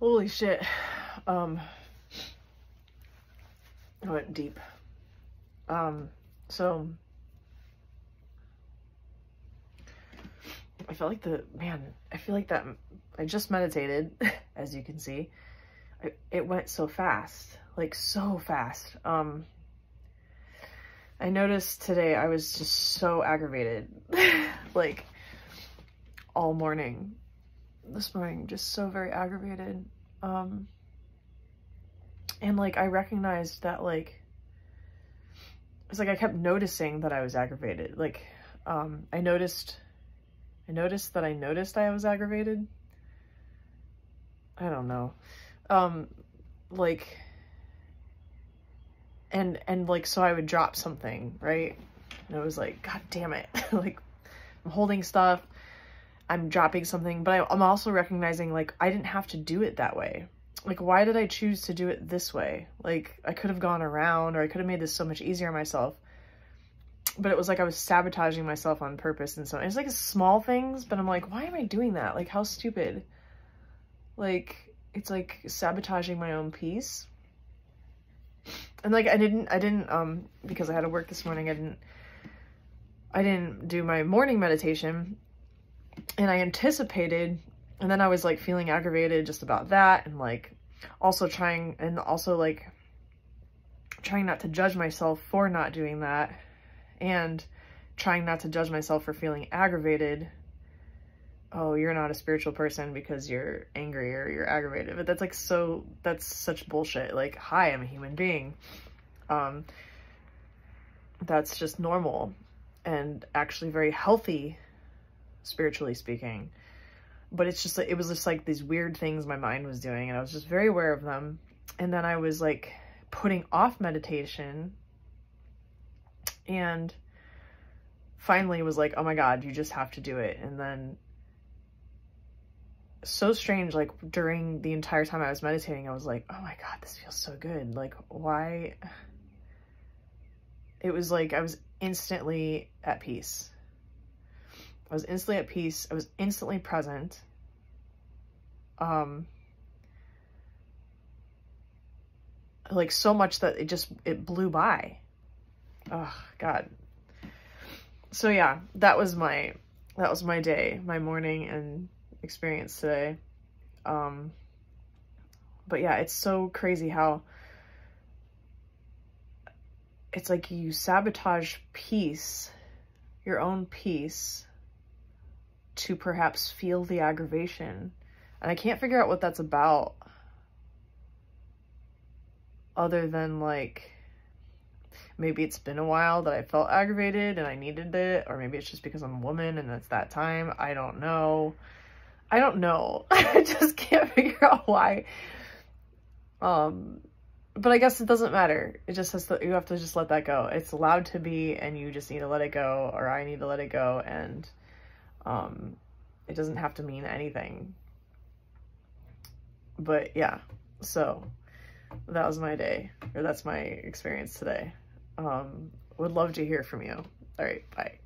Holy shit. Um, I went deep. Um, so I feel like the, man, I feel like that, I just meditated, as you can see. I, it went so fast, like so fast. Um, I noticed today I was just so aggravated, like all morning, this morning, just so very aggravated. Um, and like, I recognized that like, it's like I kept noticing that I was aggravated. Like, um, I noticed, I noticed that I noticed I was aggravated. I don't know. Um, like, and, and like, so I would drop something, right? And it was like, God damn it. like, I'm holding stuff, I'm dropping something, but I, I'm also recognizing like, I didn't have to do it that way like why did I choose to do it this way? Like I could have gone around or I could have made this so much easier myself. But it was like I was sabotaging myself on purpose and so it's like small things, but I'm like, why am I doing that? Like how stupid. Like it's like sabotaging my own peace. And like I didn't I didn't um because I had to work this morning, I didn't I didn't do my morning meditation and I anticipated and then I was like feeling aggravated just about that and like also trying and also like trying not to judge myself for not doing that and trying not to judge myself for feeling aggravated. Oh, you're not a spiritual person because you're angry or you're aggravated. But that's like so, that's such bullshit. Like, hi, I'm a human being. Um, that's just normal and actually very healthy, spiritually speaking but it's just like, it was just like these weird things my mind was doing and I was just very aware of them. And then I was like putting off meditation and finally was like, oh my God, you just have to do it. And then so strange, like during the entire time I was meditating, I was like, oh my God, this feels so good. Like why? It was like, I was instantly at peace. I was instantly at peace. I was instantly present. Um, like so much that it just, it blew by. Oh, God. So yeah, that was my, that was my day, my morning and experience today. Um, but yeah, it's so crazy how it's like you sabotage peace, your own peace, to perhaps feel the aggravation. And I can't figure out what that's about other than like maybe it's been a while that I felt aggravated and I needed it or maybe it's just because I'm a woman and it's that time. I don't know. I don't know. I just can't figure out why. Um but I guess it doesn't matter. It just has to, you have to just let that go. It's allowed to be and you just need to let it go or I need to let it go and um, it doesn't have to mean anything. But yeah, so that was my day, or that's my experience today. Um, would love to hear from you. All right, bye.